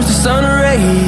catch the sun rays.